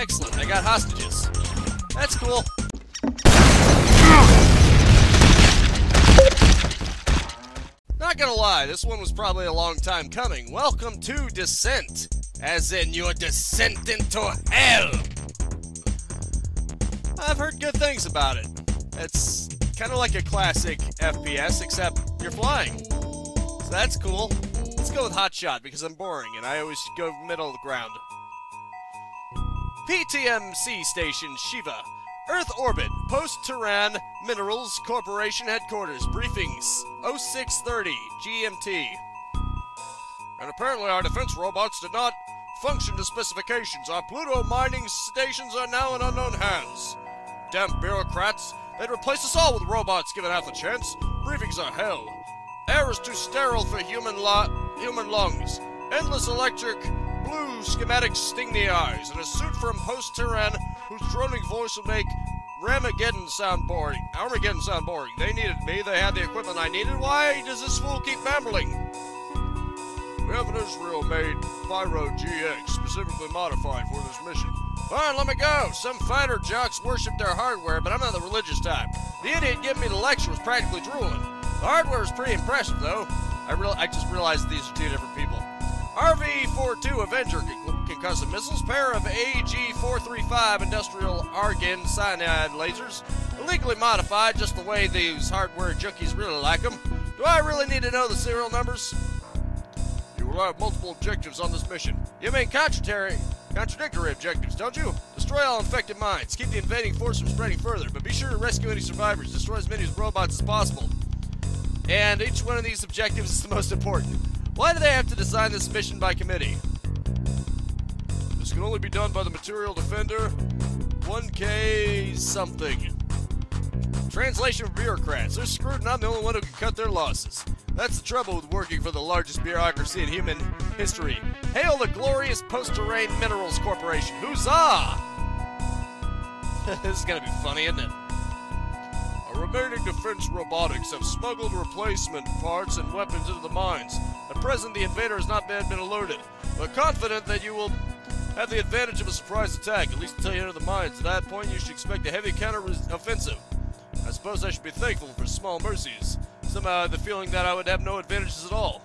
Excellent, I got hostages. That's cool. Not gonna lie, this one was probably a long time coming. Welcome to Descent, as in your descent into hell. I've heard good things about it. It's kind of like a classic FPS, except you're flying. So that's cool. Let's go with Hotshot because I'm boring and I always go middle of the ground. PTMC Station Shiva. Earth Orbit, Post Terran Minerals Corporation Headquarters, briefings 0630 GMT. And apparently our defense robots did not function to specifications. Our Pluto mining stations are now in unknown hands. Damn bureaucrats, they'd replace us all with robots given half a chance. Briefings are hell. Air is too sterile for human, human lungs. Endless electric blue the eyes, and a suit from Post Terran whose droning voice would make Ramageddon sound boring. Armageddon sound boring. They needed me, they had the equipment I needed. Why does this fool keep babbling? We have an Israel made Pyro GX, specifically modified for this mission. Fine, let me go. Some fighter jocks worship their hardware, but I'm not the religious type. The idiot giving me the lecture was practically drooling. The hardware is pretty impressive, though. I real I just realized these are two different. RV-42 Avenger concussive missiles, pair of AG-435 industrial argon cyanide lasers, illegally modified just the way these hardware junkies really like them. Do I really need to know the serial numbers? You will have multiple objectives on this mission. You mean contradictory, contradictory objectives, don't you? Destroy all infected mines, keep the invading force from spreading further, but be sure to rescue any survivors, destroy as many robots as possible. And each one of these objectives is the most important. Why do they have to design this mission by committee? This can only be done by the Material Defender 1K something. Translation bureaucrats. They're screwed and I'm the only one who can cut their losses. That's the trouble with working for the largest bureaucracy in human history. Hail the glorious Post-Terran Minerals Corporation. Huzzah! this is gonna be funny, isn't it? Remaining defense robotics have smuggled replacement parts and weapons into the mines. At present, the invader has not been, been alerted. We're confident that you will have the advantage of a surprise attack, at least until you enter the mines. At that point, you should expect a heavy counter-offensive. I suppose I should be thankful for small mercies. Somehow I had the feeling that I would have no advantages at all.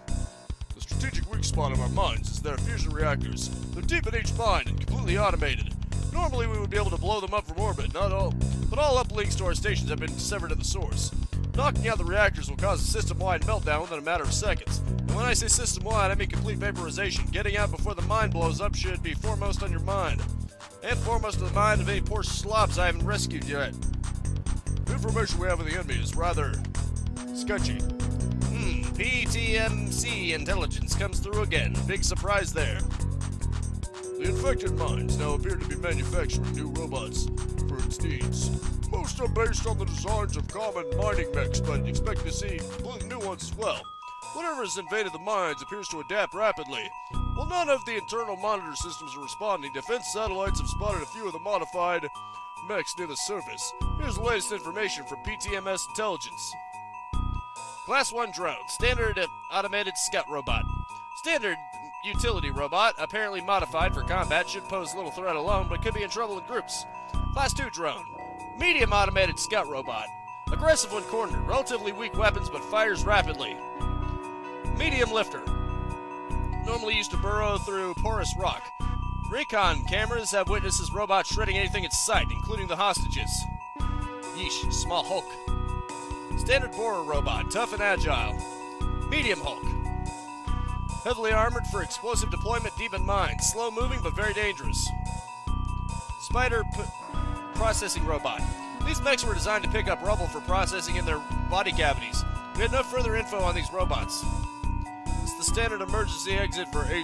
The strategic weak spot of our mines is their fusion reactors. They're deep in each mine and completely automated. Normally we would be able to blow them up from orbit, not all, but all uplinks to our stations have been severed at the source. Knocking out the reactors will cause a system-wide meltdown within a matter of seconds. And when I say system-wide, I mean complete vaporization. Getting out before the mine blows up should be foremost on your mind. And foremost on the mind of any poor slobs I haven't rescued yet. The information we have of the enemy is rather sketchy. Hmm, PTMC intelligence comes through again. Big surprise there. The infected mines now appear to be manufacturing new robots for its needs. Most are based on the designs of common mining mechs, but expect to see completely new ones as well. Whatever has invaded the mines appears to adapt rapidly. While none of the internal monitor systems are responding, defense satellites have spotted a few of the modified mechs near the surface. Here's the latest information from PTMS Intelligence. Class 1 drone, standard automated scout robot. Standard utility robot, apparently modified for combat, should pose little threat alone, but could be in trouble in groups. Class 2 drone, medium automated scout robot. Aggressive when cornered, relatively weak weapons, but fires rapidly. Medium lifter, normally used to burrow through porous rock. Recon cameras have witnessed this robot shredding anything in sight, including the hostages. Yeesh, small Hulk. Standard borer robot, tough and agile. Medium Hulk. Heavily armored for explosive deployment deep in mines. Slow moving but very dangerous. Spider processing robot. These mechs were designed to pick up rubble for processing in their body cavities. We had no further info on these robots. It's the standard emergency exit for a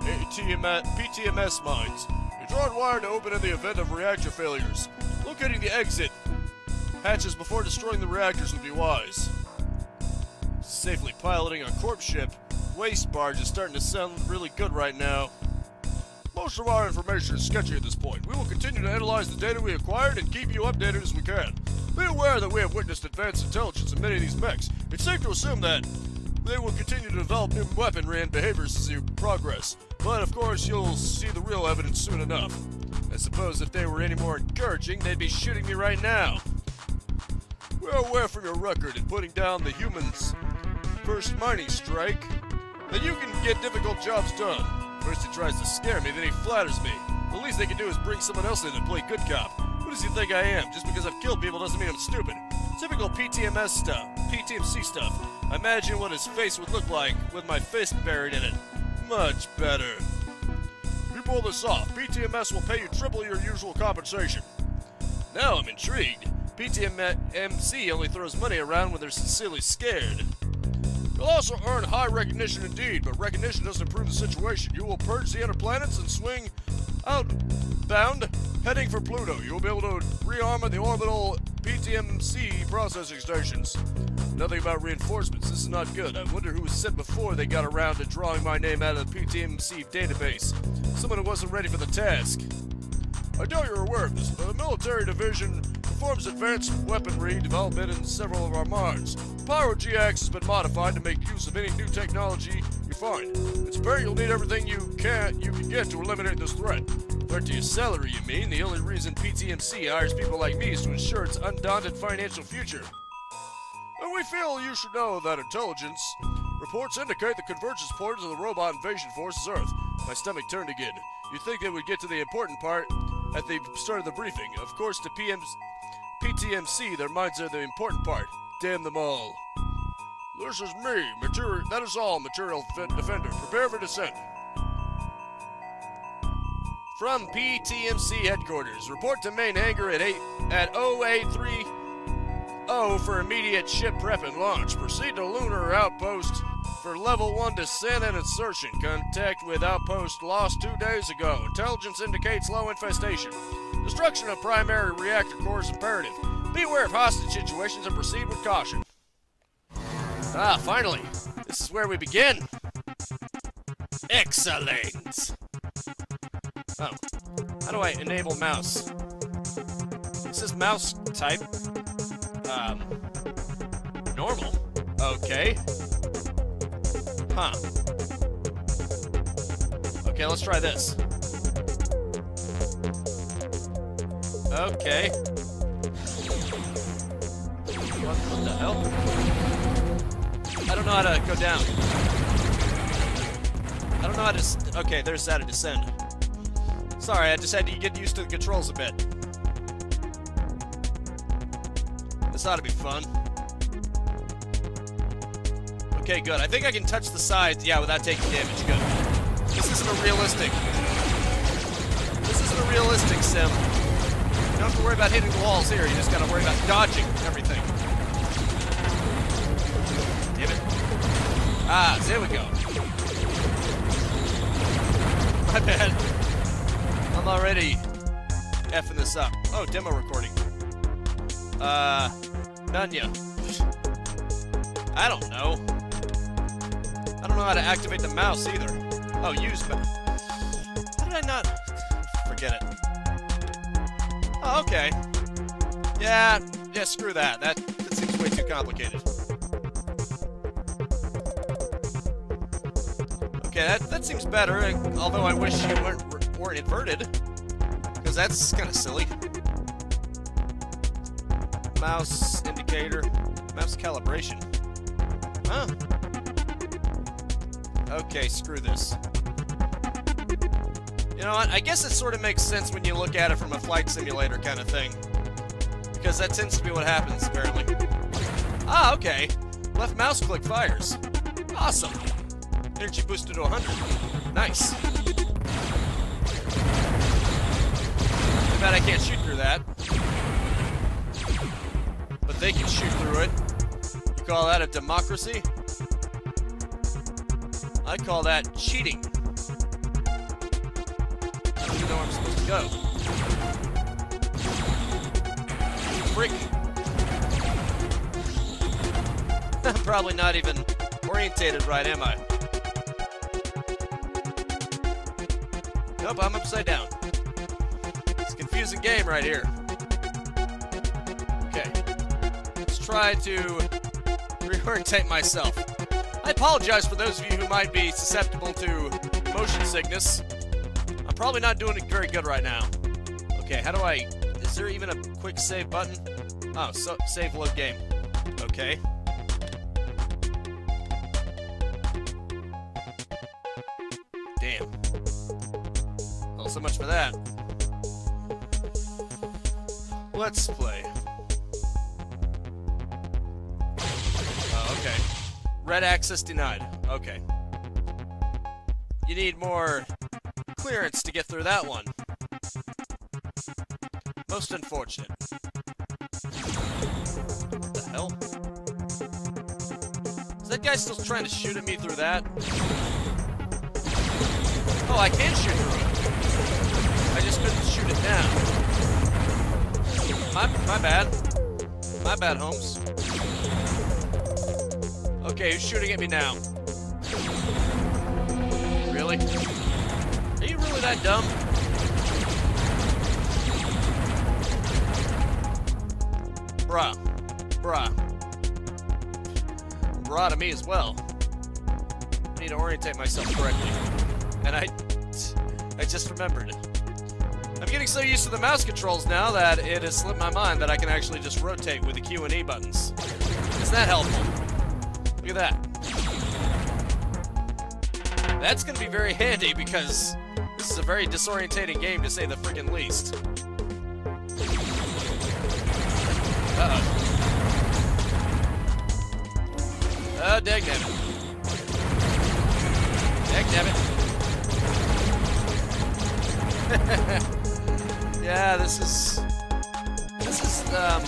PTMS mines. A drawn wire to open in the event of reactor failures. Locating the exit hatches before destroying the reactors would be wise. Safely piloting a corpse ship waste barge is starting to sound really good right now. Most of our information is sketchy at this point. We will continue to analyze the data we acquired and keep you updated as we can. Be aware that we have witnessed advanced intelligence in many of these mechs. It's safe to assume that they will continue to develop new weaponry and behaviors as you progress. But of course, you'll see the real evidence soon enough. I suppose if they were any more encouraging, they'd be shooting me right now. We're aware from your record in putting down the humans' first mining strike that you can get difficult jobs done. First he tries to scare me, then he flatters me. The least they can do is bring someone else in and play good cop. Who does he think I am? Just because I've killed people doesn't mean I'm stupid. Typical PTMS stuff, PTMC stuff. Imagine what his face would look like with my fist buried in it. Much better. If you pull this off, PTMS will pay you triple your usual compensation. Now I'm intrigued. PTMC only throws money around when they're sincerely scared. You'll also earn high recognition indeed, but recognition doesn't improve the situation. You will purge the inner planets and swing outbound, heading for Pluto. You will be able to rearm the orbital PTMC processing stations. Nothing about reinforcements. This is not good. I wonder who was sent before they got around to drawing my name out of the PTMC database. Someone who wasn't ready for the task. I doubt you're aware of this, but the military division performs advanced weaponry development in several of our mines. Pyro GX has been modified to make use of any new technology you find. It's apparent you'll need everything you can you can get to eliminate this threat. Threat to your salary, you mean? The only reason PTMC hires people like me is to ensure its undaunted financial future. And we feel you should know that intelligence reports indicate the convergence point of the robot invasion force is Earth. My stomach turned again. You'd think they would get to the important part at the start of the briefing. Of course, to PM's, PTMC, their minds are the important part. Damn them all. This is me, material. That is all, material defender. Prepare for descent. From PTMC headquarters, report to main hangar at 8 at 0830 for immediate ship prep and launch. Proceed to lunar outpost for level 1 descent and insertion. Contact with outpost lost two days ago. Intelligence indicates low infestation. Destruction of primary reactor core is imperative. Beware of hostage situations and proceed with caution. Ah, finally. This is where we begin. Excellent. Oh. How do I enable mouse? This is mouse type. Um. Normal. Okay. Huh. Okay, let's try this. Okay. What the hell? I don't know how to go down. I don't know how to... Okay, there's how to descend. Sorry, I just had to get used to the controls a bit. This ought to be fun. Okay, good. I think I can touch the sides, yeah, without taking damage. Good. This isn't a realistic... This isn't a realistic sim. You don't have to worry about hitting the walls here. You just gotta worry about dodging everything. Damn it. Ah, there we go. My bad. I'm already effing this up. Oh, demo recording. Uh, Nunya. I don't know I don't know how to activate the mouse either. Oh, use mouse. How did I not? Forget it. Oh, okay. Yeah, yeah, screw that. That, that seems way too complicated. Okay, that, that seems better, although I wish you weren't, weren't inverted. Because that's kind of silly. Mouse indicator. Mouse calibration. Huh. Okay, screw this. You know what? I guess it sort of makes sense when you look at it from a flight simulator kind of thing. Because that tends to be what happens, apparently. Ah, okay. Left mouse click fires. Awesome. Energy boosted to 100. Nice. Too bad I can't shoot through that. But they can shoot through it. You call that a democracy? I call that cheating. Go. Frick. I'm probably not even orientated right, am I? Nope, I'm upside down. It's a confusing game right here. Okay. Let's try to reorientate myself. I apologize for those of you who might be susceptible to motion sickness. Probably not doing it very good right now. Okay, how do I... Is there even a quick save button? Oh, so save load game. Okay. Damn. Well, so much for that. Let's play. Oh, okay. Red access denied. Okay. You need more clearance to get through that one. Most unfortunate. What the hell? Is that guy still trying to shoot at me through that? Oh, I can shoot through it. I just couldn't shoot it down. My, my bad. My bad, Holmes. Okay, who's shooting at me now? Really? You that dumb? Bruh. Bruh. Bruh to me as well. I need to orientate myself correctly. And I... I just remembered. I'm getting so used to the mouse controls now that it has slipped my mind that I can actually just rotate with the Q and E buttons. Isn't that helpful? Look at that. That's gonna be very handy because this is a very disorientating game to say the friggin' least. Uh-oh. Oh. Dag nabbit. yeah, this is... This is, um,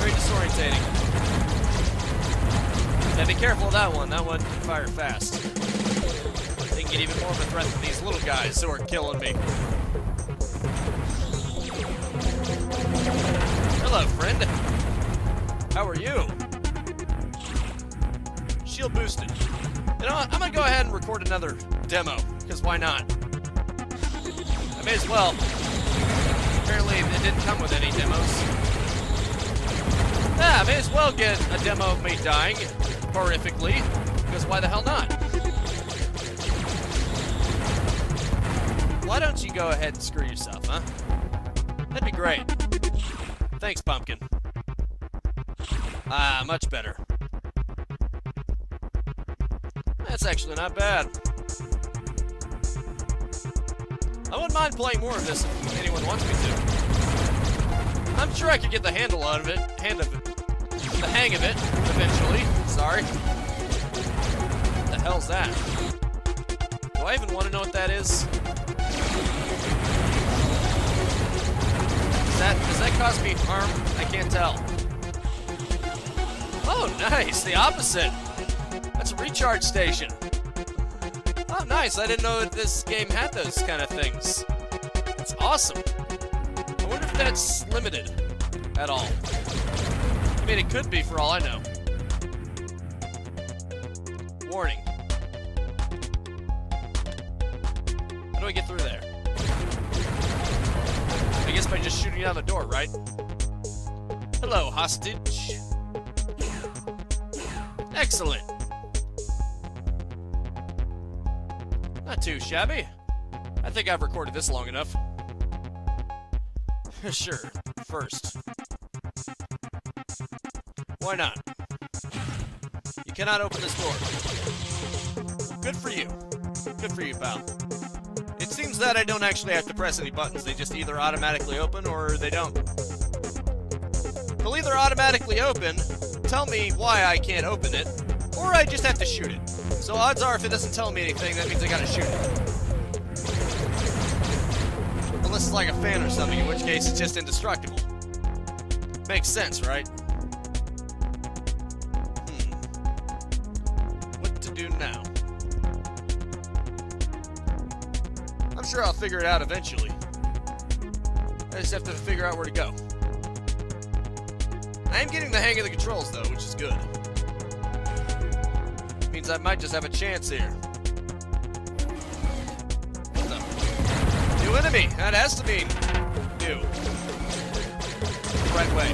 very disorientating. Now be careful of that one. That one can fire fast. Get even more of a threat than these little guys who are killing me. Hello, friend. How are you? Shield boosted. You know what? I'm gonna go ahead and record another demo, because why not? I may as well. Apparently, it didn't come with any demos. Yeah, I may as well get a demo of me dying horrifically, because why the hell not? Why don't you go ahead and screw yourself, huh? That'd be great. Thanks, Pumpkin. Ah, much better. That's actually not bad. I wouldn't mind playing more of this if anyone wants me to. I'm sure I could get the handle out of it, hand of it, the hang of it, eventually. Sorry. What the hell's that? Do I even want to know what that is? That, does that cause me harm? I can't tell. Oh, nice. The opposite. That's a recharge station. Oh, nice. I didn't know that this game had those kind of things. That's awesome. I wonder if that's limited at all. I mean, it could be for all I know. Right? Hello, hostage. Excellent. Not too shabby. I think I've recorded this long enough. sure, first. Why not? You cannot open this door. Good for you. Good for you, pal. Seems that I don't actually have to press any buttons. They just either automatically open or they don't. They'll either automatically open, tell me why I can't open it, or I just have to shoot it. So odds are if it doesn't tell me anything, that means I gotta shoot it. Unless it's like a fan or something, in which case it's just indestructible. Makes sense, right? Figure it out eventually. I just have to figure out where to go. I am getting the hang of the controls, though, which is good. Means I might just have a chance here. New enemy! That has to mean new. The right way.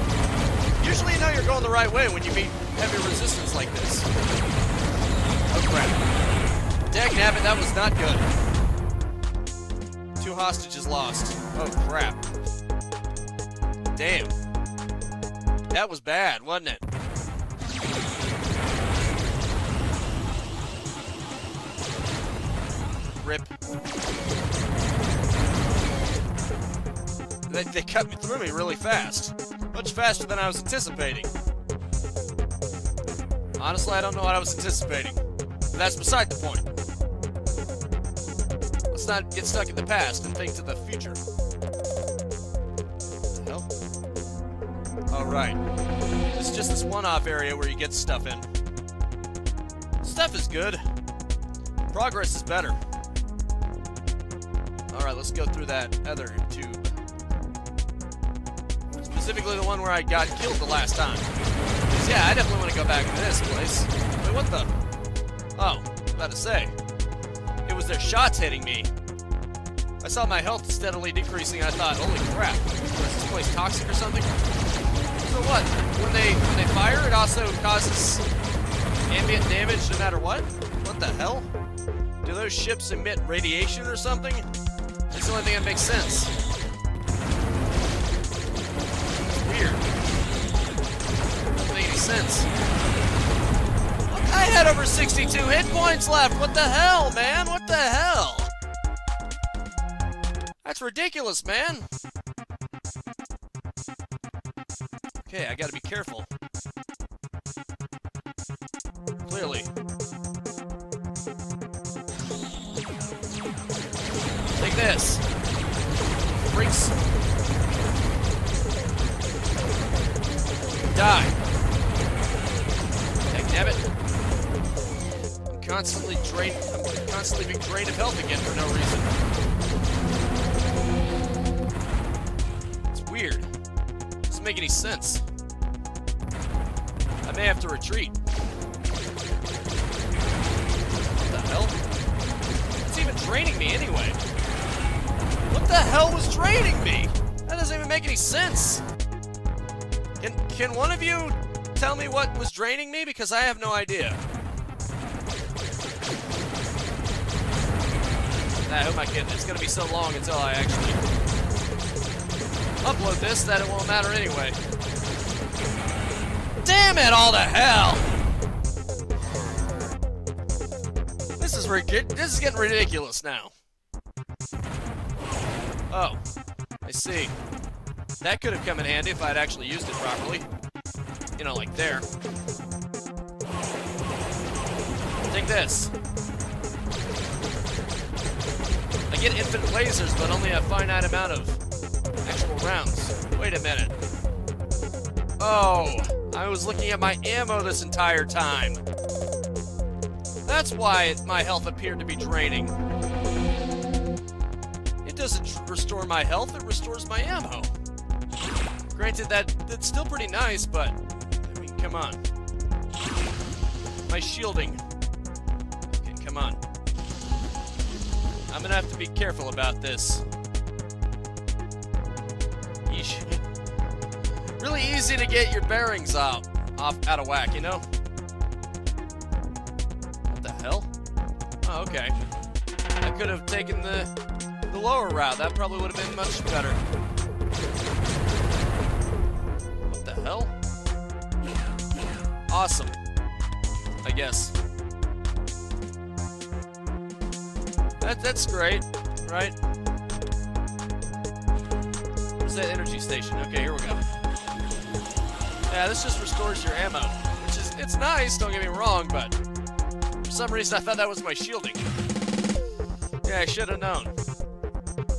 Usually you know you're going the right way when you meet heavy resistance like this. Oh crap. Dag nabbit, that was not good. Hostages lost. Oh crap. Damn. That was bad, wasn't it? Rip. They, they cut me through me really fast. Much faster than I was anticipating. Honestly, I don't know what I was anticipating. But that's beside the point. Let's not get stuck in the past and think to the future. The hell? Alright. It's just this one-off area where you get stuff in. Stuff is good. Progress is better. Alright, let's go through that other tube. Specifically the one where I got killed the last time. yeah, I definitely want to go back to this place. Wait, what the? Oh, about to say. It their shots hitting me. I saw my health steadily decreasing. I thought, holy crap, is this place toxic or something? So what? When they when they fire, it also causes ambient damage no matter what? What the hell? Do those ships emit radiation or something? That's the only thing that makes sense. It's weird. Doesn't make any sense. Had over 62 hit points left. What the hell, man? What the hell? That's ridiculous, man. Okay, I gotta be careful. Clearly. Take this. Freaks. Die. Constantly drained. I'm constantly being drained of health again for no reason. It's weird. It Doesn't make any sense. I may have to retreat. What the hell? It's even draining me anyway. What the hell was draining me? That doesn't even make any sense. Can can one of you tell me what was draining me? Because I have no idea. Who am I kidding? It's gonna be so long until I actually upload this that it won't matter anyway. Damn it, all to hell! This is This is getting ridiculous now. Oh, I see. That could have come in handy if I'd actually used it properly. You know, like there. Take this. Get infinite lasers, but only a finite amount of actual rounds. Wait a minute. Oh, I was looking at my ammo this entire time. That's why my health appeared to be draining. It doesn't restore my health, it restores my ammo. Granted, that that's still pretty nice, but I mean, come on. My shielding. Okay, come on. I'm gonna have to be careful about this. Yeesh. really easy to get your bearings out, off out of whack, you know? What the hell? Oh, okay. I could have taken the the lower route. That probably would have been much better. What the hell? Awesome. I guess. That, that's great, right? Where's that energy station? Okay, here we go. Yeah, this just restores your ammo, which is, it's nice, don't get me wrong, but for some reason I thought that was my shielding. Yeah, I should have known.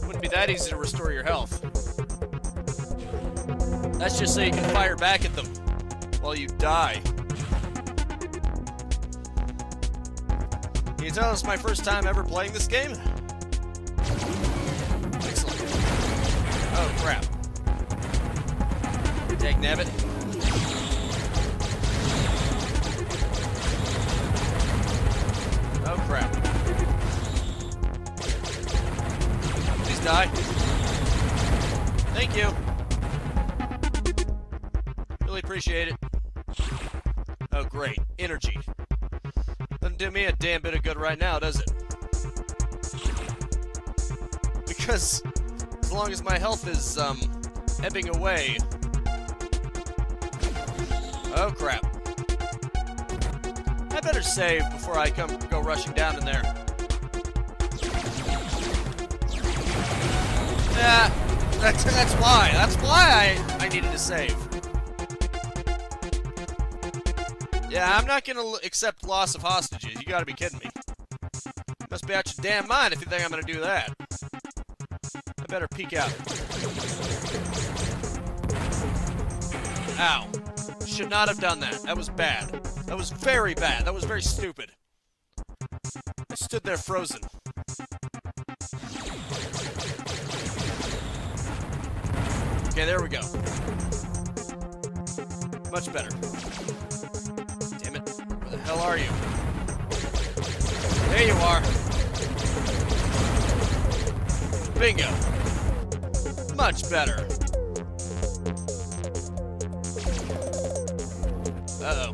Wouldn't be that easy to restore your health. That's just so you can fire back at them while you die. You tell it's my first time ever playing this game? Excellent. Oh, crap. Nabbit. Oh, crap. Please die. Thank you. Really appreciate it. Oh, great. Energy. Right now, does it? Because as long as my health is um, ebbing away. Oh crap. I better save before I come go rushing down in there. Yeah, that's, that's why. That's why I, I needed to save. Yeah, I'm not gonna accept loss of hostages. You gotta be kidding me. Must be out your damn mind if you think I'm gonna do that. I better peek out. Ow. Should not have done that. That was bad. That was very bad. That was very stupid. I stood there frozen. Okay, there we go. Much better. Damn it. Where the hell are you? There you are. Bingo. Much better. Uh-oh.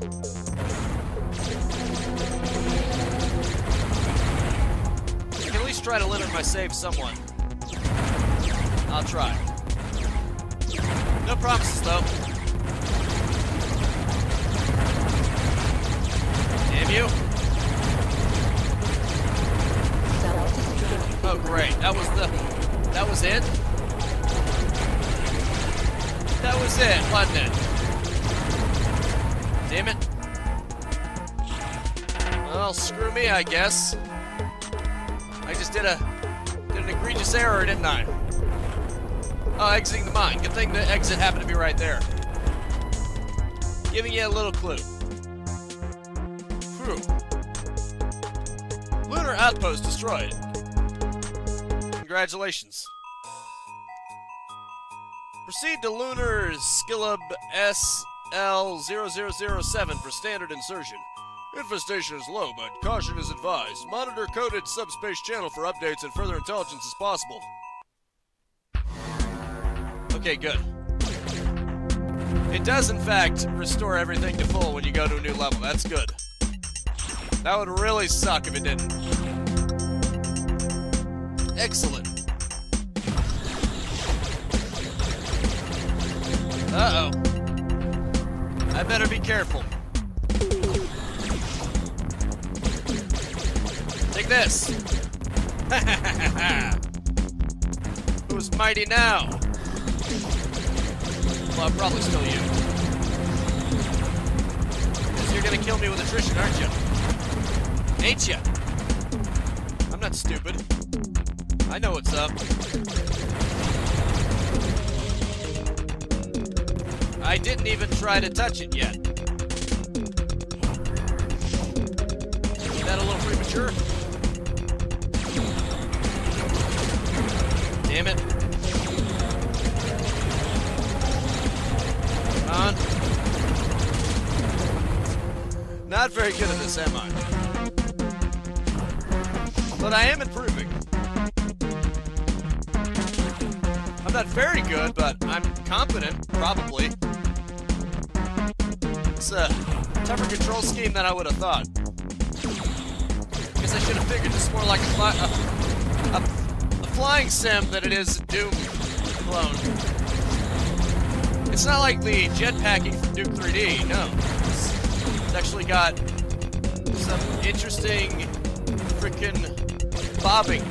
Can at least try to limit my save someone. I'll try. No promises, though. Damn you. Was it? That was it, wasn't it? Damn it. Well, screw me, I guess. I just did a... Did an egregious error, didn't I? Oh, exiting the mine. Good thing the exit happened to be right there. Giving you a little clue. Phew. Lunar outpost destroyed. Congratulations. Proceed to Lunar Scilab SL0007 for standard insertion. Infestation is low, but caution is advised. Monitor coded subspace channel for updates and further intelligence as possible. Okay, good. It does, in fact, restore everything to full when you go to a new level. That's good. That would really suck if it didn't. Excellent. Uh-oh. I better be careful. Take this. Who's mighty now? Well, probably still you. Because you're gonna kill me with attrition, aren't you? Ain't you? I'm not stupid. I know what's up. I didn't even try to touch it yet. Is that a little premature? Damn it. Come on. Not very good at this, am I? But I am improving. I'm not very good, but I'm competent, probably. A tougher control scheme than I would have thought. I Guess I should have figured this more like a, fly, a, a, a flying sim than it is a Doom clone. It's not like the jetpacking from Duke 3D, no. It's, it's actually got some interesting freaking bobbing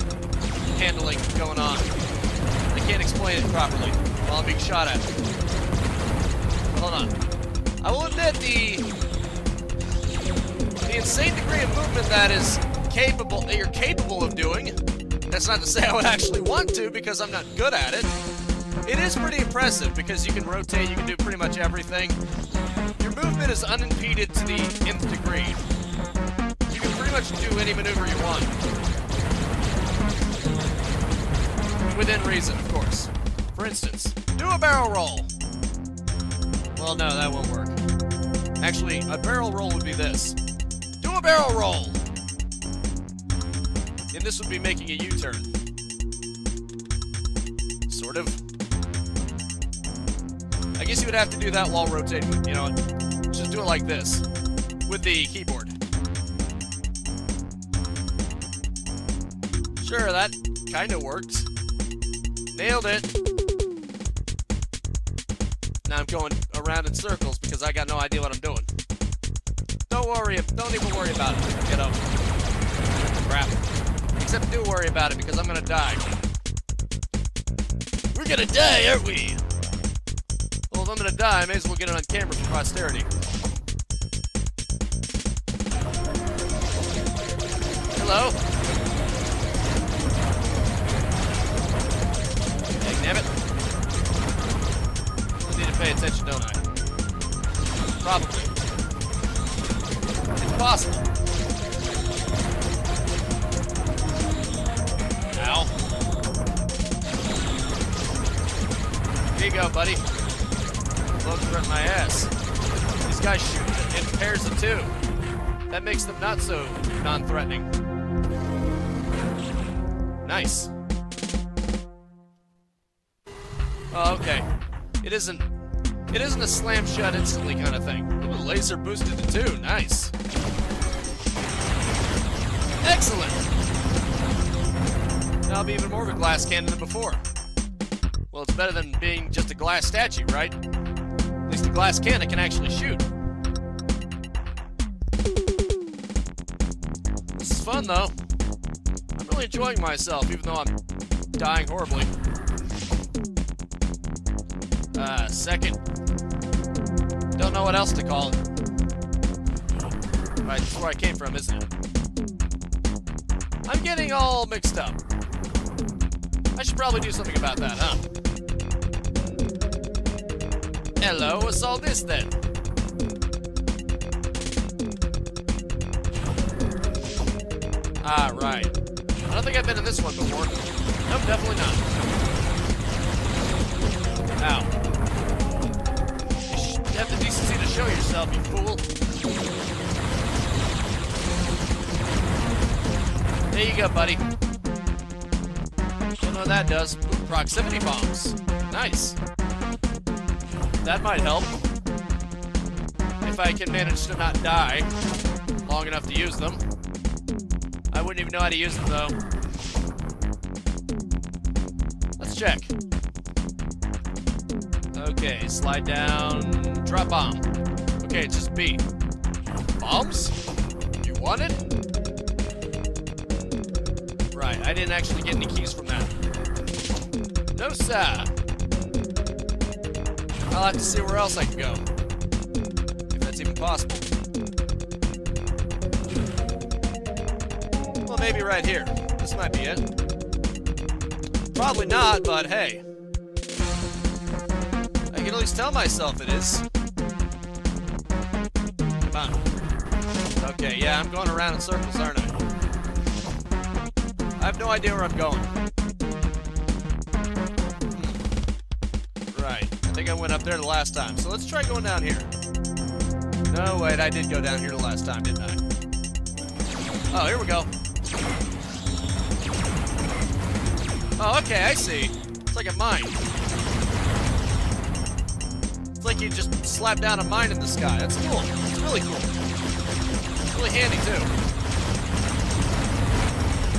handling going on. I can't explain it properly while I'm being shot at. I will admit the the insane degree of movement that is capable that you're capable of doing. That's not to say I would actually want to because I'm not good at it. It is pretty impressive because you can rotate, you can do pretty much everything. Your movement is unimpeded to the nth degree. You can pretty much do any maneuver you want. Within reason, of course. For instance, do a barrel roll. Well, no, that won't work. Actually, a barrel roll would be this. Do a barrel roll! And this would be making a U-turn. Sort of. I guess you would have to do that while rotating. You know, just do it like this. With the keyboard. Sure, that kind of worked. Nailed it. Going around in circles because I got no idea what I'm doing. Don't worry, don't even worry about it, Get up. Crap. Except do worry about it because I'm gonna die. We're gonna die, aren't we? Well, if I'm gonna die, I may as well get it on camera for posterity. Hello? Pay attention, don't I? Probably. It's possible. Ow. Here you go, buddy. Blows right in my ass. These guys shoot in pairs of two. That makes them not so non-threatening. Nice. Oh, okay. It isn't. It isn't a slam shut instantly kind of thing. Ooh, laser boosted to two. Nice. Excellent. Now I'll be even more of a glass cannon than before. Well, it's better than being just a glass statue, right? At least a glass cannon can actually shoot. This is fun, though. I'm really enjoying myself, even though I'm dying horribly. Uh, second. Don't know what else to call it. Right, that's where I came from, isn't it? I'm getting all mixed up. I should probably do something about that, huh? Hello, what's all this then? Ah, right. I don't think I've been in this one before. Nope, definitely not. Ow. Show yourself, you fool. There you go, buddy. Don't know what that does. Ooh, proximity bombs. Nice. That might help. If I can manage to not die long enough to use them. I wouldn't even know how to use them, though. Let's check. Okay, slide down. Drop bomb. Okay, just B. Bombs? You want it? Right, I didn't actually get any keys from that. No, sir. I'll have to see where else I can go. If that's even possible. Well, maybe right here. This might be it. Probably not, but hey. I can at least tell myself it is. Okay, yeah, I'm going around in circles, aren't I? I have no idea where I'm going. Hmm. Right. I think I went up there the last time. So let's try going down here. No, wait, I did go down here the last time, didn't I? Oh, here we go. Oh, okay, I see. It's like a mine. It's like you just slap down a mine in the sky. That's cool. Really cool. Really handy, too.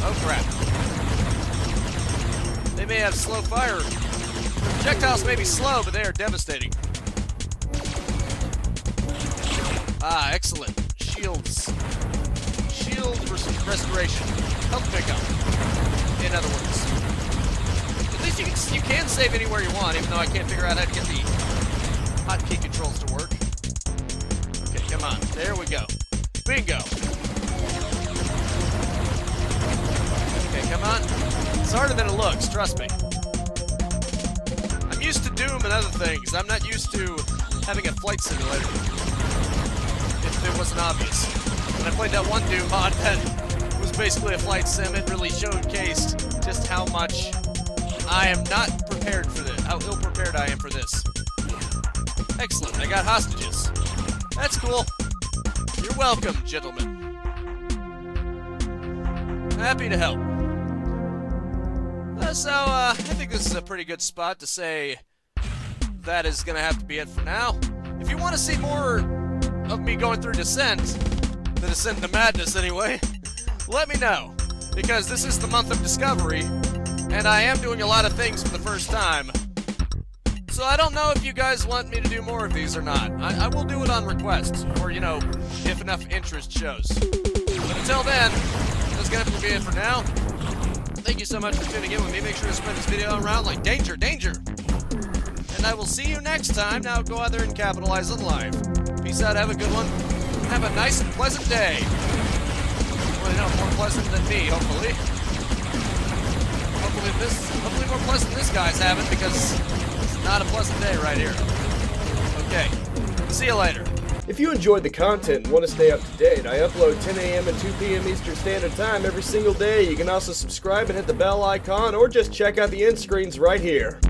Oh, crap. They may have slow fire. Projectiles may be slow, but they are devastating. Ah, excellent. Shields. Shield res restoration. Health pickup. In other words. At least you can, you can save anywhere you want, even though I can't figure out how to get the hotkey controls to work. Come on. There we go. Bingo. Okay, come on. It's harder than it looks, trust me. I'm used to Doom and other things. I'm not used to having a flight simulator. If it wasn't obvious. When I played that one Doom mod that was basically a flight sim, it really showcased just how much I am not prepared for this. How ill prepared I am for this. Excellent. I got hostages. That's cool. You're welcome, gentlemen. Happy to help. Uh, so, uh, I think this is a pretty good spot to say that is going to have to be it for now. If you want to see more of me going through Descent, the Descent into Madness anyway, let me know. Because this is the month of Discovery, and I am doing a lot of things for the first time. So I don't know if you guys want me to do more of these or not. I, I will do it on request, or, you know, if enough interest shows. But until then, that's gonna have to be it for now. Thank you so much for tuning in with me. Make sure to spread this video around like danger, danger. And I will see you next time. Now go out there and capitalize on life. Peace out, have a good one. Have a nice and pleasant day. Well, know, more pleasant than me, hopefully. Hopefully this, hopefully more pleasant than this guy's having because not a pleasant day right here. Okay, see you later. If you enjoyed the content and want to stay up to date, I upload 10 a.m. and 2 p.m. Eastern Standard Time every single day. You can also subscribe and hit the bell icon or just check out the end screens right here.